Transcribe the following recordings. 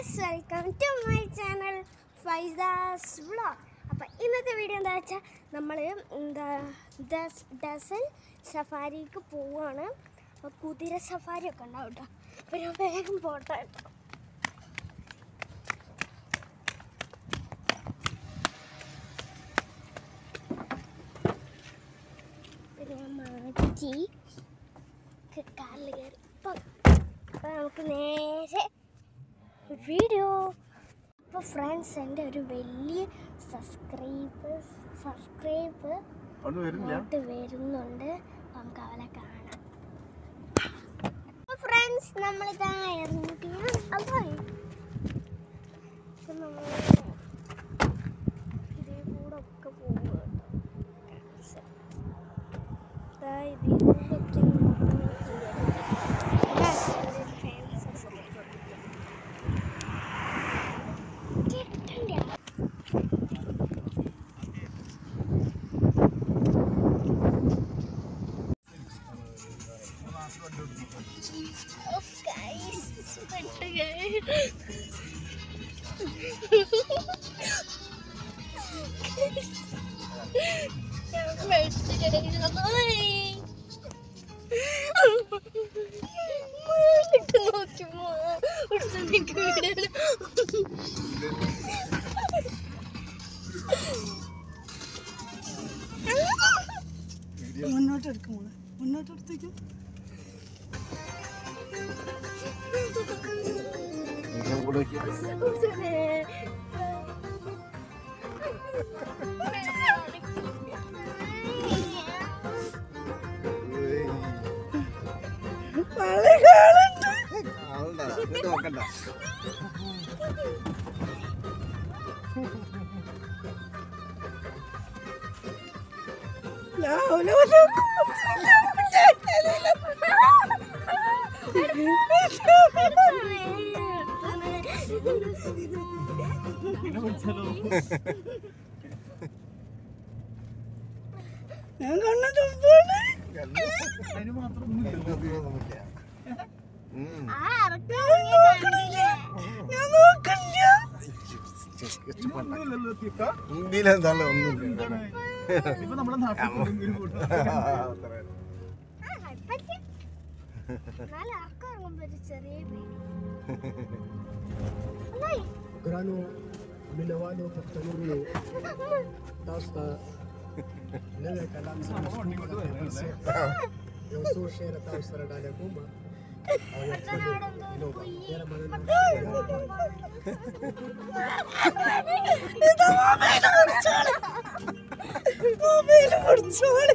Guys welcome to my channel Faiza's vlog അപ്പം ഇന്നത്തെ video എന്താ വെച്ചാൽ നമ്മൾ എന്താ ഡസ് ഡസൻ സഫാരിക്ക് പോവുകയാണ് അപ്പോൾ കുതിര സഫാരി ഒക്കെ ഉണ്ടാവും കേട്ടോ അപ്പോൾ ഞാൻ വേഗം പോട്ടെ. കേട്ടോ മാറ്റി കാറിൽ കയറി ഇപ്പം അപ്പോൾ നമുക്ക് നേരെ വീഡിയോ അപ്പോൾ ഫ്രണ്ട്സ് എന്റെ ഒരു വലിയ സബ്സ്ക്രൈബ് സബ്സ്ക്രൈബ് അങ്ങോട്ട് വരുന്നുണ്ട്. നമുക്ക് അവനെ കാണാം. ഫ്രണ്ട്സ് നമ്മളിതാ ഇറങ്ങിയാണ് അപ്പോൾ നമ്മൾ ഇതേ കൂടെ ഒക്കെ പോകും ഇതിൽ കൂടെ ഒക്കെ മുന്നോട്ട് എടുക്കും മുന്നോട്ട് എടുത്തേക്കും ഞാൻ കൂടെ വെക്കാം. ഏയ്. ആളുണ്ടാ, ഇങ്ങോട്ട് നോക്കണ്ട. ഞാൻ കണ്ണ ചുമ്പാണ് ഒന്നുമില്ല. ഉം. ഞാൻ നോക്കണ്ട ഇച്ച് പണ്ട. ഇതിലെന്താണ് ഒന്നുമില്ല അത്രേ. ګرانو مینوالو پښتنو تاسو ته نوې کلام سره یو څو شعر تاسو سره ډالې کوم او یو څو ډېر مننه دا ما مې ورچاله ما مې ورچاله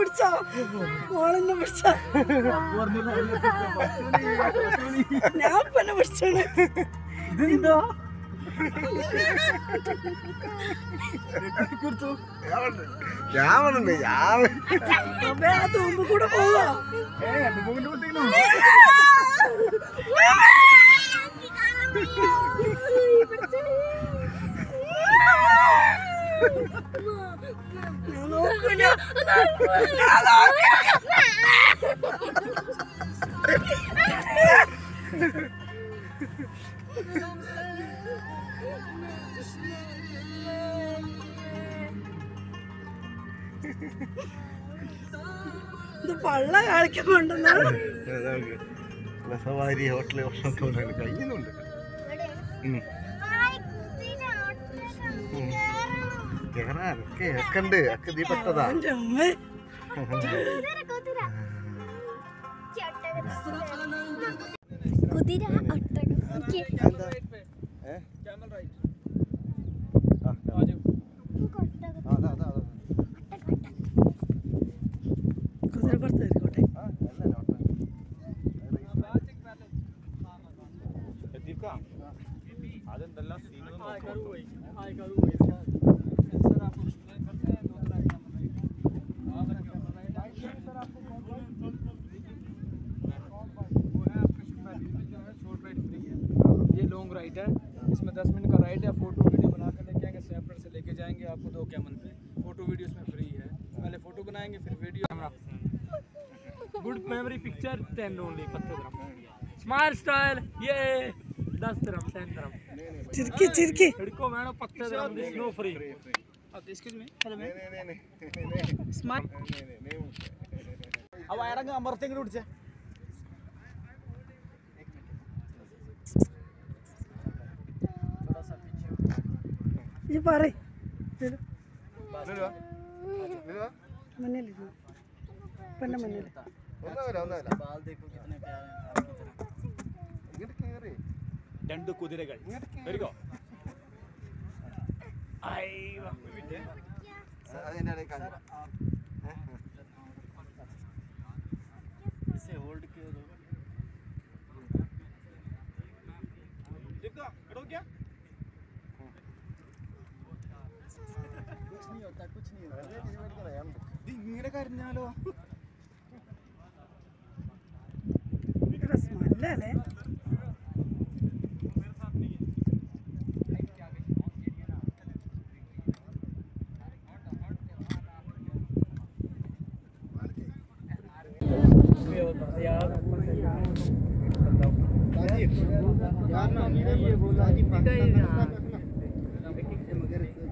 പിടിച്ചോ? മോളെന്നെ പിടിച്ചോ? ഞാൻ പിന്നെ പിടിച്ചാണ് ഇതെന്തോ? ഞാൻ പറഞ്ഞിട്ടുണ്ട് ഞാൻ തൂമ്പ് കൂടെ പോവാ. ഞാൻ നോക്കൂല. ഇത് പള്ള കാണിക്കുന്നുണ്ടെന്നാണ് സവാരി ഹോട്ടലിൽ ഭക്ഷണം കഴിയുന്നുണ്ട് జగనా అక్కే అక్కండి అక్క దీపట్టదా కుదిరా అట్టడు ఓకే కెమెరా రైట్ ఆ दस मिनट का राइड है फ़ोटो वीडियो बना कर लेके आएँगे सेपरेट से लेके जाएँगे आपको दो कैमल पे फ़ोटो वीडियो इसमें फ्री है पहले फ़ोटो बनाएँगे फिर video camera good memory picture ten only पत्थर ग्राम स्मार्ट स्टाइल ये दस ग्राम टेन ग्राम चिरकी चिरकी लड़को मैडम पत्थर ग्राम this no free excuse me hello ma'am नहीं नहीं नहीं स्मार्ट नहीं नहीं नहीं अब आयरंग अमर सिंह रूट से നിലുവാ? നിലുവാ? മുന്നിലിരുന്നു പെണ്ണ കേറി. രണ്ട് കുതിരകൾ ആ, അതിന്റെ ഇടയിൽ കാണാം. ഏ? ഇങ്ങനെ കരഞ്ഞാലോ സ്മെല്ലല്ലേ ഇവരെ പരിപാടി എങ്ങനെ അറിയോ ഇതിന്റെ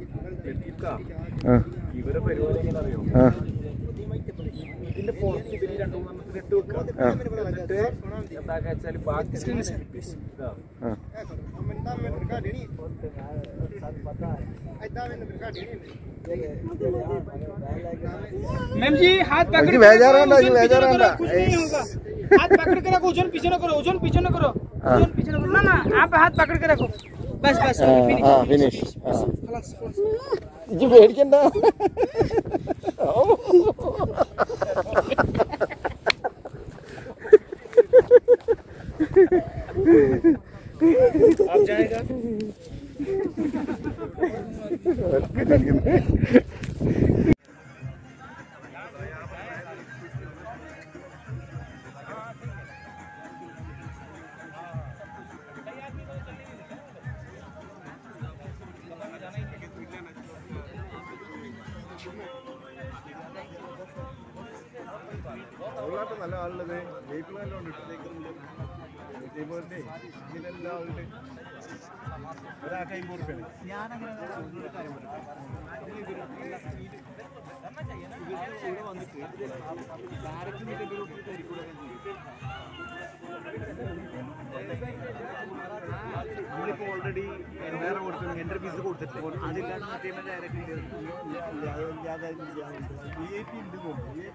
പുറത്ത് ഇവര് രണ്ടു मैम जी हाथ पकड़ के जा रहा जी जा रहा कुछ नहीं होगा। हाथ पकड़ के रखो ओजन पीछे ना करो ओजन पीछे ना करो ओजन पीछे ना करो। ना ना आप हाथ पकड़ के रखो। Bas, bas, ah, finish. Ah, finish. Kelas, kelas. Jibril kan dah. Oh. Ullattu നല്ല ആളുള്ളത്. വെഹിക്കിൾ നല്ല ഉണ്ട്. ഇതേപോലെ ഇതിലെല്ലാം ആളുണ്ട് ഒരാൾക്ക് അമ്പത് റുപ്യാണ് നമ്മളിപ്പോ ഓൾറെഡി വേറെ കൊടുത്തിട്ടുണ്ട്. എന്റെ ഫീസ് കൊടുത്തിട്ടുണ്ട് അതില്ലാതെ മറ്റേ ഡയറക്റ്റ് വി ഐ പി ഉണ്ട് സംശയം